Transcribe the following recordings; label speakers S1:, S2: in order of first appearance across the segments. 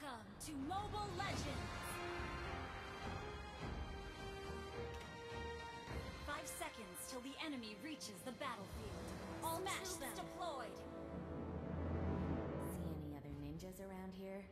S1: Welcome to Mobile Legends! Five seconds till the enemy reaches the battlefield. All match them. deployed!
S2: See any other ninjas around here?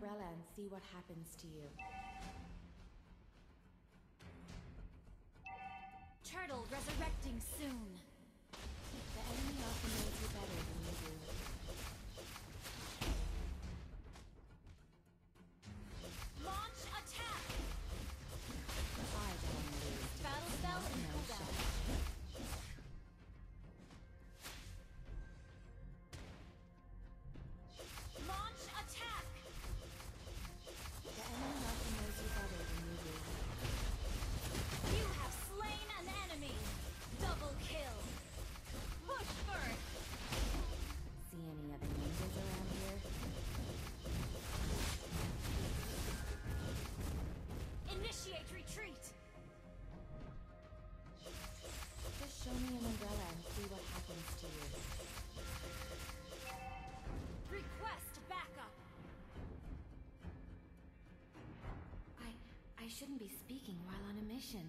S2: umbrella and see what happens to you. shouldn't be speaking while on a mission.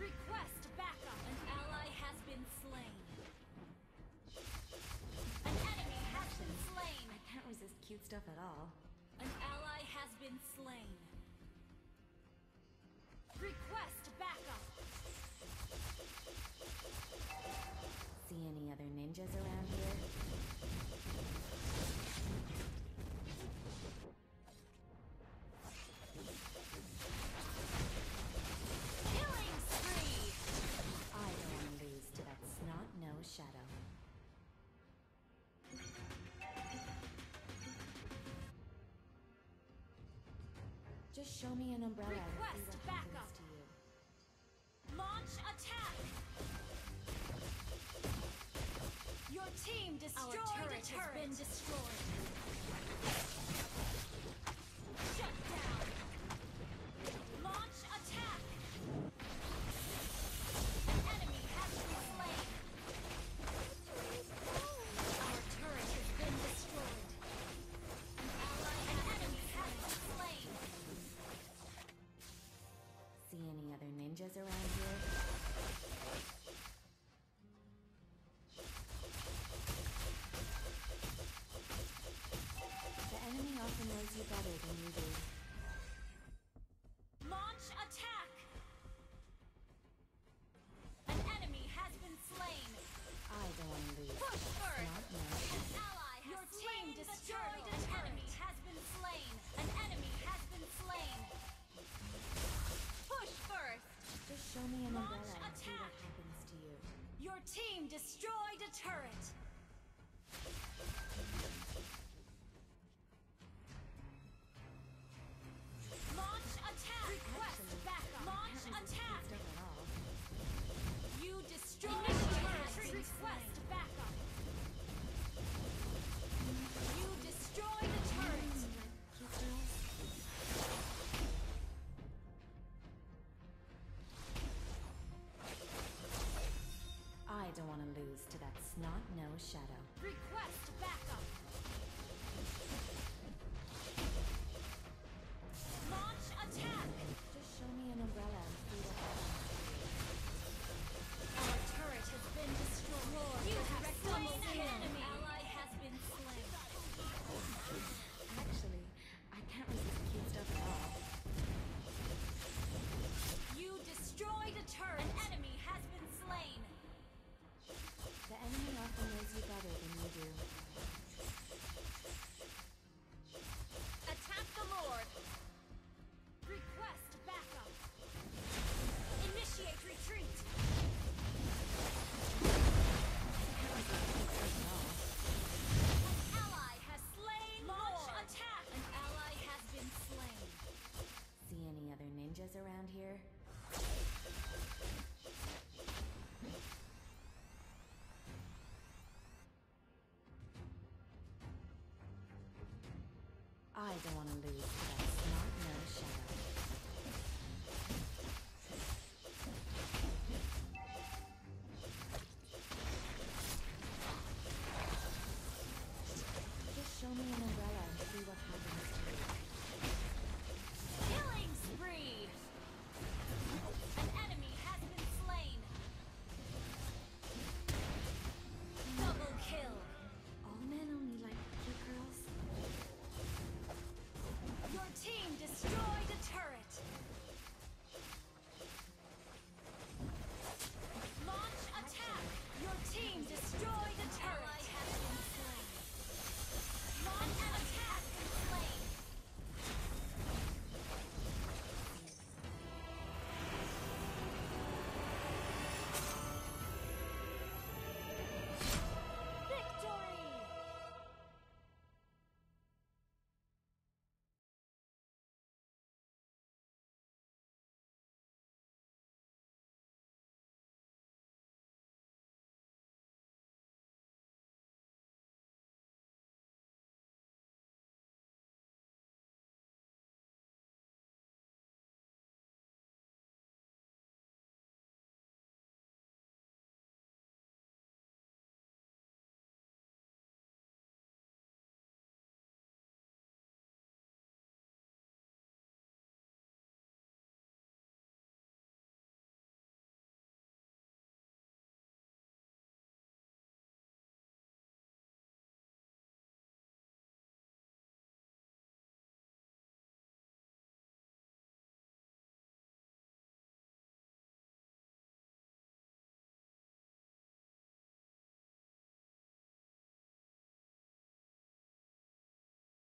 S1: Request backup! An ally has been slain. An
S2: enemy
S1: has been slain!
S2: I can't resist cute stuff at all.
S1: An ally has been slain. Request backup!
S2: See any other ninjas around here? Just show me an umbrella.
S1: Request backup. Launch attack. Your team destroyed Our turret has been destroyed.
S2: 现
S1: 在一百点都没走。
S2: I don't want to lose to that gnome shadow.